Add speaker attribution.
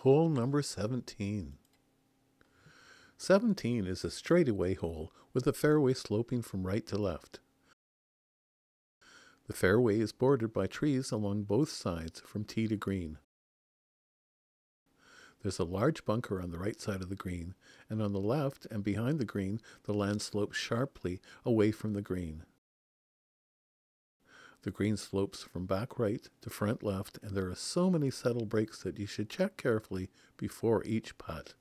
Speaker 1: Hole number 17. 17 is a straightaway hole with a fairway sloping from right to left. The fairway is bordered by trees along both sides from tee to green. There's a large bunker on the right side of the green, and on the left and behind the green, the land slopes sharply away from the green. The green slopes from back right to front left, and there are so many settle breaks that you should check carefully before each putt.